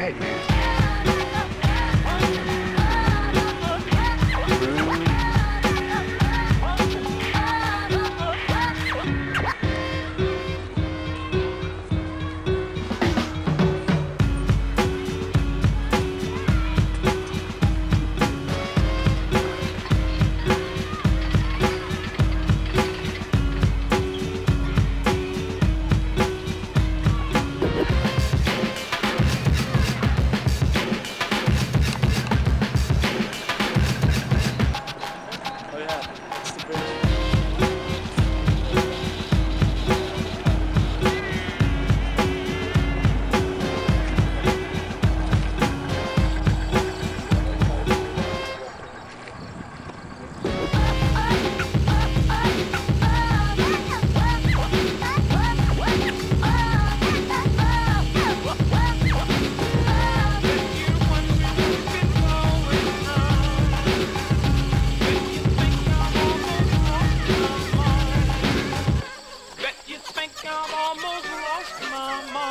Hey. almost lost my mind.